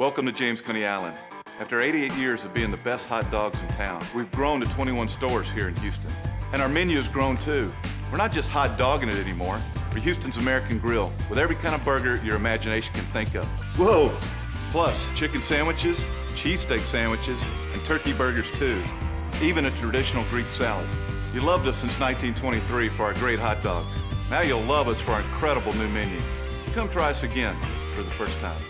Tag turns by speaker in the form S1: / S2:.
S1: Welcome to James Coney Island. After 88 years of being the best hot dogs in town, we've grown to 21 stores here in Houston. And our menu has grown too. We're not just hot dogging it anymore. We're Houston's American Grill, with every kind of burger your imagination can think of. Whoa! Plus, chicken sandwiches, cheesesteak sandwiches, and turkey burgers too. Even a traditional Greek salad. You loved us since 1923 for our great hot dogs. Now you'll love us for our incredible new menu. Come try us again for the first time.